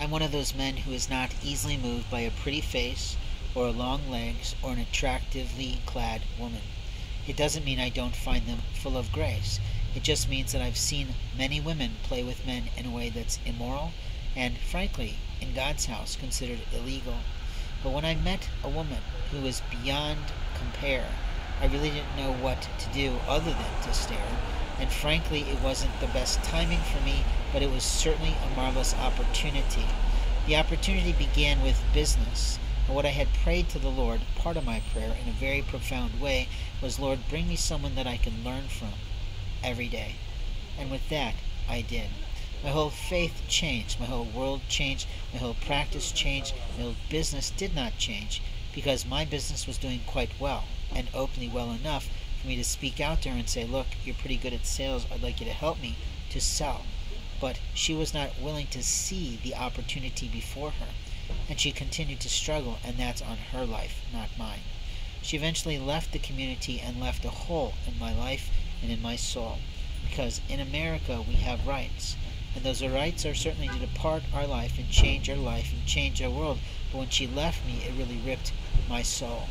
I'm one of those men who is not easily moved by a pretty face, or long legs, or an attractively clad woman. It doesn't mean I don't find them full of grace. It just means that I've seen many women play with men in a way that's immoral and, frankly, in God's house, considered illegal. But when I met a woman who was beyond compare, I really didn't know what to do other than to stare. And frankly, it wasn't the best timing for me, but it was certainly a marvelous opportunity. The opportunity began with business. And what I had prayed to the Lord, part of my prayer in a very profound way, was Lord, bring me someone that I can learn from every day. And with that, I did. My whole faith changed, my whole world changed, my whole practice changed, my whole business did not change because my business was doing quite well and openly well enough for me to speak out to her and say, Look, you're pretty good at sales, I'd like you to help me to sell. But she was not willing to see the opportunity before her, and she continued to struggle, and that's on her life, not mine. She eventually left the community and left a hole in my life and in my soul. Because in America we have rights. And those rights are certainly to depart our life and change our life and change our world. But when she left me, it really ripped my soul.